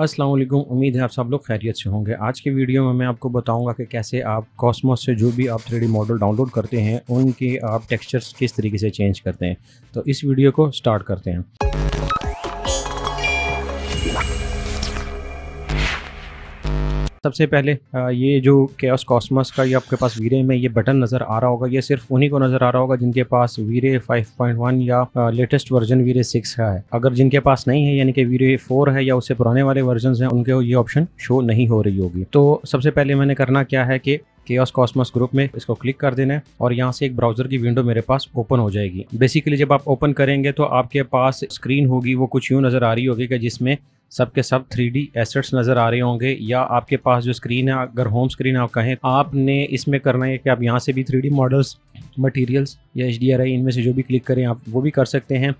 अस्सलाम वालेकुम उम्मीद है आप सब लोग खैरियत से होंगे। आज के वीडियो में मैं आपको बताऊँगा कि कैसे आप कॉस्मोस से जो भी आप थ्री मॉडल डाउनलोड करते हैं, उनके आप टेक्सचर्स किस तरीके से चेंज करते हैं। तो इस वीडियो को स्टार्ट करते हैं। सबसे पहले ये जो केस कॉस्मस का ये आपके पास वीरे में ये बटन नज़र आ रहा होगा, ये सिर्फ़ उन्हीं को नज़र आ रहा होगा जिनके पास वीरे 5.1 या लेटेस्ट वर्जन वीरे 6 का है। अगर जिनके पास नहीं है, यानी कि वीरे 4 है या उससे पुराने वाले वर्जन हैं, उनके ये ऑप्शन शो नहीं हो रही होगी। तो सबसे पहले मैंने करना क्या है कि केस कॉस्मस ग्रुप में इसको क्लिक कर देना है और यहाँ से एक ब्राउज़र की विंडो मेरे पास ओपन हो जाएगी। बेसिकली जब आप ओपन करेंगे तो आपके पास स्क्रीन होगी, वो कुछ यूँ नज़र आ रही होगी कि जिसमें सब के सब थ्री एसेट्स नज़र आ रहे होंगे, या आपके पास जो स्क्रीन है, अगर होम स्क्रीन आप कहें, आपने इसमें करना है कि आप यहाँ से भी थ्री मॉडल्स मटीरियल्स या एच डी आर आई इनमें से जो भी क्लिक करें, आप वो भी कर सकते हैं।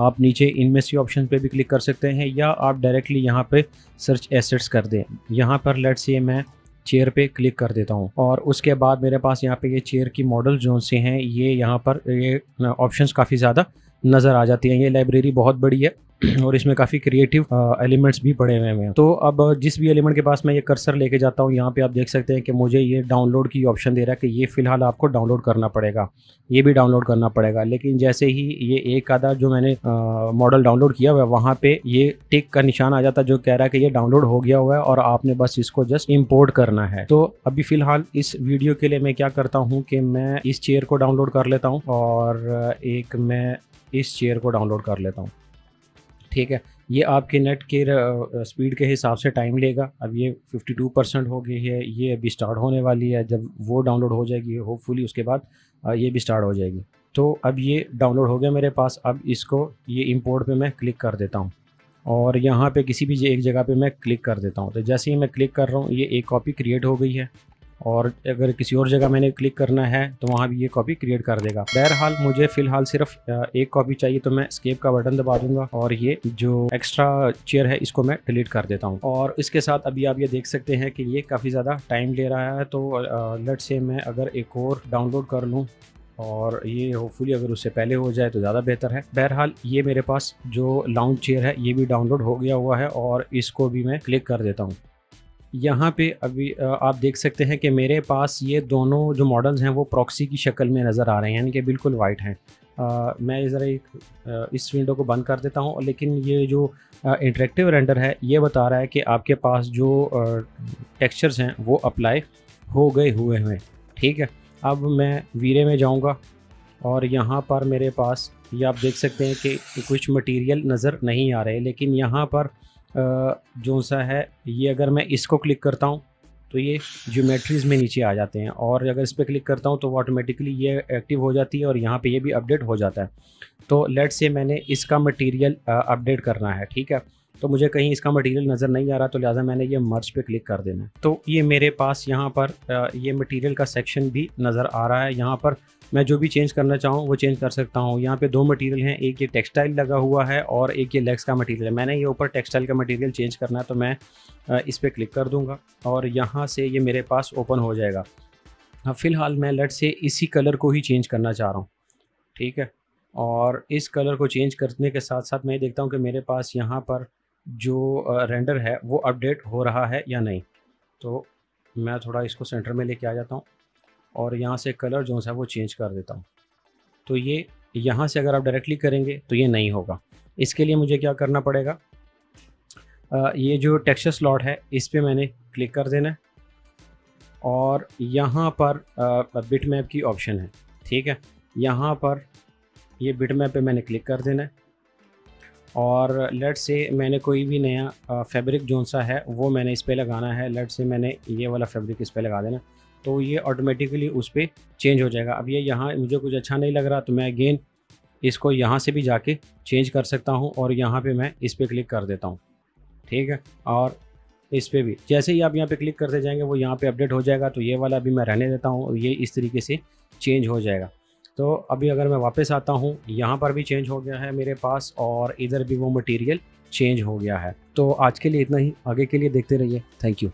आप नीचे इनमें से ऑप्शन पे भी क्लिक कर सकते हैं, या आप डायरेक्टली यहाँ पे सर्च एसेट्स कर दें। यहाँ पर लेट से मैं चेयर पे क्लिक कर देता हूँ, और उसके बाद मेरे पास यहाँ पे ये चेयर की मॉडल जो से हैं, ये यहाँ पर, ये ऑप्शंस काफ़ी ज़्यादा नज़र आ जाती हैं। ये लाइब्रेरी बहुत बड़ी है और इसमें काफ़ी क्रिएटिव एलिमेंट्स भी पड़े हुए हैं तो अब जिस भी एलिमेंट के पास मैं ये कर्सर लेके जाता हूँ, यहाँ पे आप देख सकते हैं कि मुझे ये डाउनलोड की ऑप्शन दे रहा है कि ये फ़िलहाल आपको डाउनलोड करना पड़ेगा। ये भी डाउनलोड करना पड़ेगा। लेकिन जैसे ही ये एक आधा जो मैंने मॉडल डाउनलोड किया हुआ है, वहाँ पे ये टिक का निशान आ जाता जो कह रहा है कि ये डाउनलोड हो गया हुआ है और आपने बस इसको जस्ट इम्पोर्ट करना है। तो अभी फ़िलहाल इस वीडियो के लिए मैं क्या करता हूँ कि मैं इस चेयर को डाउनलोड कर लेता हूँ और एक मैं इस चेयर को डाउनलोड कर लेता हूँ। ठीक है। ये आपके नेट के स्पीड के हिसाब से टाइम लेगा। अब ये 52 परसेंट हो गई है, ये अभी स्टार्ट होने वाली है। जब वो डाउनलोड हो जाएगी होपफुली उसके बाद ये भी स्टार्ट हो जाएगी। तो अब ये डाउनलोड हो गया मेरे पास। अब इसको ये इंपोर्ट पे मैं क्लिक कर देता हूँ। और यहाँ पे किसी भी एक जगह पे मैं क्लिक कर देता हूँ। तो जैसे ही मैं क्लिक कर रहा हूँ, ये एक कॉपी क्रिएट हो गई है। और अगर किसी और जगह मैंने क्लिक करना है तो वहाँ भी ये कॉपी क्रिएट कर देगा। बहरहाल, मुझे फ़िलहाल सिर्फ़ एक कॉपी चाहिए तो मैं स्केप का बटन दबा दूँगा और ये जो एक्स्ट्रा चेयर है, इसको मैं डिलीट कर देता हूँ। और इसके साथ अभी आप ये देख सकते हैं कि ये काफ़ी ज़्यादा टाइम ले रहा है तो लेट से मैं अगर एक और डाउनलोड कर लूँ और ये होपफुली अगर उससे पहले हो जाए तो ज़्यादा बेहतर है। बहरहाल, ये मेरे पास जो लाउंज चेयर है, ये भी डाउनलोड हो गया हुआ है और इसको भी मैं क्लिक कर देता हूँ। यहाँ पे अभी आप देख सकते हैं कि मेरे पास ये दोनों जो मॉडल्स हैं, वो प्रॉक्सी की शक्ल में नज़र आ रहे हैं, यानी कि बिल्कुल वाइट हैं। मैं ज़रा एक इस विंडो को बंद कर देता हूँ, लेकिन ये जो इंटरेक्टिव रेंडर है, ये बता रहा है कि आपके पास जो टेक्सचर्स हैं, वो अप्लाई हो गए हुए हैं। ठीक है, अब मैं वीरे में जाऊँगा और यहाँ पर मेरे पास, ये आप देख सकते हैं कि कुछ मटेरियल नज़र नहीं आ रहे, लेकिन यहाँ पर जो सा है, ये अगर मैं इसको क्लिक करता हूँ तो ये ज्योमेट्रीज़ में नीचे आ जाते हैं और अगर इस पर क्लिक करता हूँ तो वो ऑटोमेटिकली ये एक्टिव हो जाती है और यहाँ पे ये भी अपडेट हो जाता है। तो लेट से मैंने इसका मटेरियल अपडेट करना है, ठीक है? तो मुझे कहीं इसका मटेरियल नज़र नहीं आ रहा तो लिहाजा मैंने ये मर्ज पे क्लिक कर देना तो ये मेरे पास यहाँ पर ये मटेरियल का सेक्शन भी नज़र आ रहा है। यहाँ पर मैं जो भी चेंज करना चाहूँ, वो चेंज कर सकता हूँ। यहाँ पे दो मटेरियल हैं, एक ये टेक्सटाइल लगा हुआ है और एक ये लेग्स का मटेरियल है। मैंने ये ऊपर टेक्सटाइल का मटेरियल चेंज करना है तो मैं इस पर क्लिक कर दूँगा और यहाँ से ये मेरे पास ओपन हो जाएगा। अब फ़िलहाल मैं लट से इसी कलर को ही चेंज करना चाह रहा हूँ, ठीक है? और इस कलर को चेंज करने के साथ साथ मैं देखता हूँ कि मेरे पास यहाँ पर जो रेंडर है, वो अपडेट हो रहा है या नहीं। तो मैं थोड़ा इसको सेंटर में लेके आ जाता हूँ। और यहाँ से कलर जो है वो चेंज कर देता हूँ। तो ये यहाँ से अगर आप डायरेक्टली करेंगे तो ये नहीं होगा। इसके लिए मुझे क्या करना पड़ेगा? आ, ये जो टेक्सचर स्लॉट है इस पर मैंने क्लिक कर देना है। और यहाँ पर बिट मैप की ऑप्शन है ठीक है? यहाँ पर ये बिट मैप पे मैंने क्लिक कर देना है। और लेट से मैंने कोई भी नया फैब्रिक जोन सा है वो मैंने इस पर लगाना है। लेट से मैंने ये वाला फैब्रिक इस पर लगा देना तो ये ऑटोमेटिकली उस पर चेंज हो जाएगा। अब ये यहाँ मुझे कुछ अच्छा नहीं लग रहा तो मैं अगेन इसको यहाँ से भी जाके चेंज कर सकता हूँ और यहाँ पे मैं इस पर क्लिक कर देता हूँ। ठीक है? और इस पर भी। जैसे ही आप यहाँ पे क्लिक करते जाएँगे, वो यहाँ पे अपडेट हो जाएगा तो ये वाला भी मैं रहने देता हूँ और ये इस तरीके से चेंज हो जाएगा। तो अभी अगर मैं वापस आता हूँ, यहाँ पर भी चेंज हो गया है मेरे पास और इधर भी वो मटेरियल चेंज हो गया है। तो आज के लिए इतना ही। आगे के लिए देखते रहिए। Thank you